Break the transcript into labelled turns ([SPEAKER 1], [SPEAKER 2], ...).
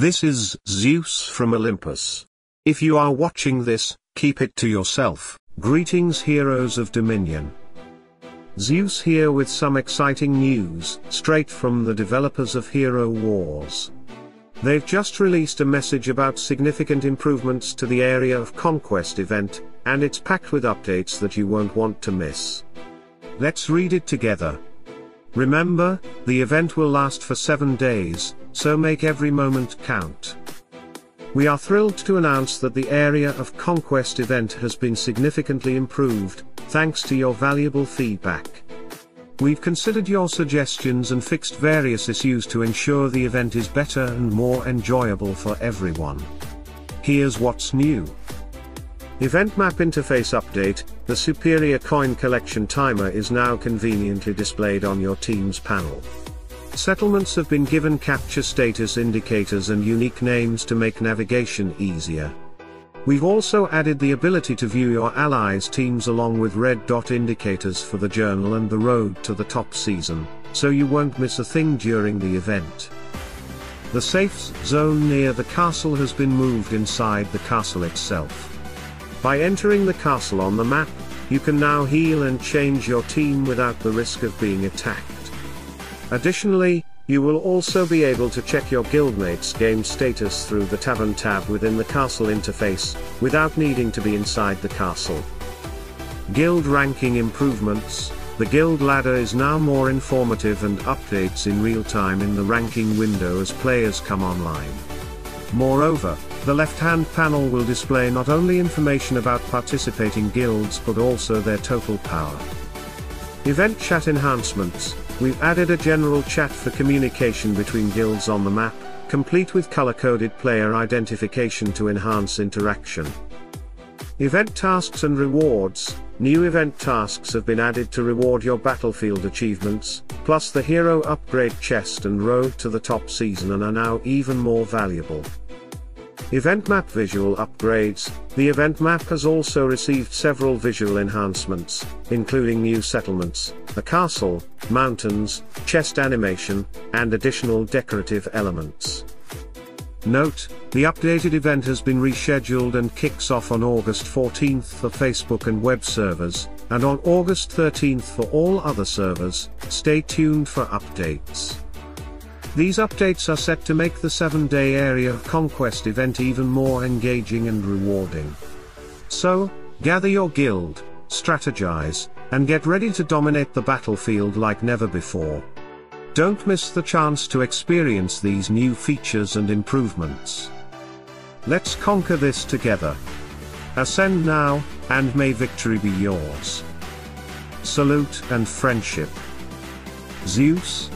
[SPEAKER 1] This is Zeus from Olympus. If you are watching this, keep it to yourself. Greetings heroes of Dominion. Zeus here with some exciting news, straight from the developers of Hero Wars. They've just released a message about significant improvements to the Area of Conquest event, and it's packed with updates that you won't want to miss. Let's read it together. Remember, the event will last for 7 days, so make every moment count. We are thrilled to announce that the Area of Conquest event has been significantly improved, thanks to your valuable feedback. We've considered your suggestions and fixed various issues to ensure the event is better and more enjoyable for everyone. Here's what's new. Event Map Interface Update, the superior coin collection timer is now conveniently displayed on your team's panel. Settlements have been given capture status indicators and unique names to make navigation easier. We've also added the ability to view your allies' teams along with red dot indicators for the journal and the road to the top season, so you won't miss a thing during the event. The safe zone near the castle has been moved inside the castle itself. By entering the castle on the map, you can now heal and change your team without the risk of being attacked. Additionally, you will also be able to check your guildmates' game status through the Tavern tab within the castle interface, without needing to be inside the castle. Guild ranking improvements, the guild ladder is now more informative and updates in real time in the ranking window as players come online. Moreover, the left-hand panel will display not only information about participating guilds but also their total power. Event chat enhancements, We've added a general chat for communication between guilds on the map, complete with color-coded player identification to enhance interaction. Event tasks and rewards, new event tasks have been added to reward your battlefield achievements, plus the hero upgrade chest and road to the top season and are now even more valuable. Event Map Visual Upgrades The event map has also received several visual enhancements, including new settlements, a castle, mountains, chest animation, and additional decorative elements. Note, the updated event has been rescheduled and kicks off on August 14th for Facebook and web servers, and on August 13th for all other servers, stay tuned for updates. These updates are set to make the 7-day Area of Conquest event even more engaging and rewarding. So, gather your guild, strategize, and get ready to dominate the battlefield like never before. Don't miss the chance to experience these new features and improvements. Let's conquer this together. Ascend now, and may victory be yours. Salute and friendship. Zeus,